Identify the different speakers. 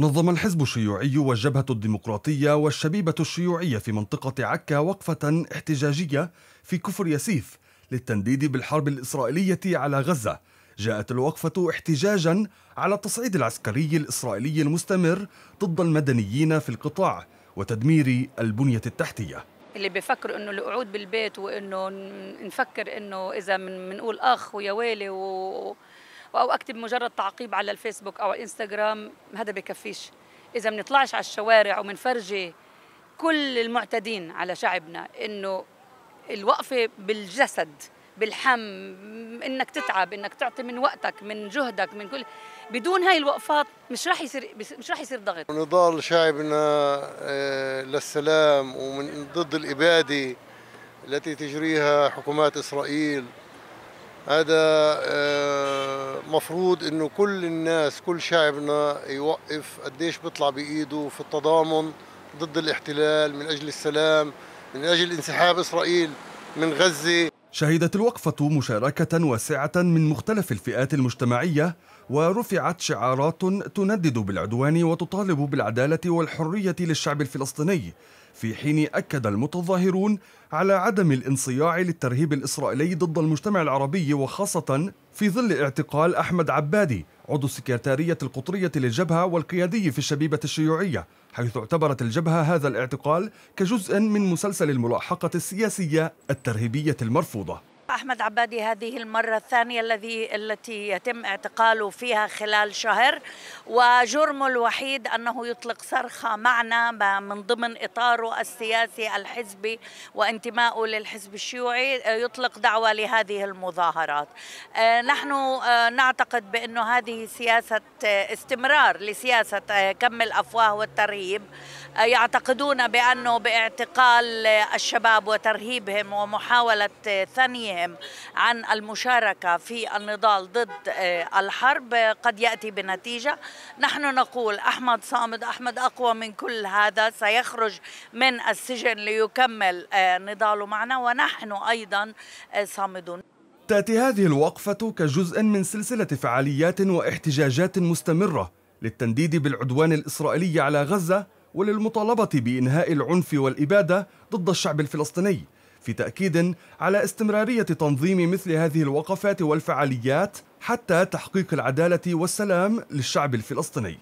Speaker 1: نظم الحزب الشيوعي والجبهة الديمقراطية والشبيبة الشيوعية في منطقة عكا وقفة احتجاجية في كفر يسيف للتنديد بالحرب الإسرائيلية على غزة. جاءت الوقفة احتجاجا على التصعيد العسكري الإسرائيلي المستمر ضد المدنيين في القطاع وتدمير البنية التحتية.
Speaker 2: اللي بيفكر إنه القعود بالبيت وإنه نفكر إنه إذا بنقول أخ ويا ويلي و أو أكتب مجرد تعقيب على الفيسبوك أو الانستغرام هذا بكفيش. إذا بنطلعش على الشوارع وبنفرجي كل المعتدين على شعبنا إنه الوقفة بالجسد بالحم إنك تتعب إنك تعطي من وقتك من جهدك من كل بدون هاي الوقفات مش راح يصير مش راح يصير ضغط.
Speaker 3: نضال شعبنا آه، للسلام ومن ضد الإبادة التي تجريها حكومات إسرائيل. هذا آه، مفروض إنه كل الناس كل شعبنا يوقف قديش بيطلع بإيده في التضامن ضد الاحتلال من أجل السلام من أجل انسحاب إسرائيل من غزة.
Speaker 1: شهدت الوقفة مشاركة واسعة من مختلف الفئات المجتمعية ورفعت شعارات تندد بالعدوان وتطالب بالعدالة والحرية للشعب الفلسطيني في حين أكد المتظاهرون على عدم الانصياع للترهيب الإسرائيلي ضد المجتمع العربي وخاصة في ظل اعتقال أحمد عبادي عضو السكرتارية القطرية للجبهة والقيادي في الشبيبة الشيوعية حيث اعتبرت الجبهة هذا الاعتقال كجزء من مسلسل الملاحقة السياسية الترهيبية المرفوضة.
Speaker 4: أحمد عبادي هذه المرة الثانية الذي التي يتم اعتقاله فيها خلال شهر. وجرمه الوحيد أنه يطلق صرخة معنا من ضمن إطاره السياسي الحزبي وانتمائه للحزب الشيوعي يطلق دعوة لهذه المظاهرات. آه، نحن آه، نعتقد بأنه هذه سياسة آه، استمرار لسياسة كم الأفواه والترهيب. يعتقدون بأنه باعتقال الشباب وترهيبهم ومحاولة ثنيهم بهم عن المشاركة في النضال ضد آه، الحرب قد يأتي بنتيجة. نحن نقول أحمد صامد أحمد أقوى من كل هذا سيخرج من السجن ليكمل آه، نضاله معنا. ونحن أيضا آه، صامدون.
Speaker 1: تأتي هذه الوقفة كجزء من سلسلة فعاليات واحتجاجات مستمرة للتنديد بالعدوان الإسرائيلي على غزة وللمطالبة بإنهاء العنف والإبادة ضد الشعب الفلسطيني. في تأكيد على استمرارية تنظيم مثل هذه الوقفات والفعاليات حتى تحقيق العدالة والسلام للشعب الفلسطيني.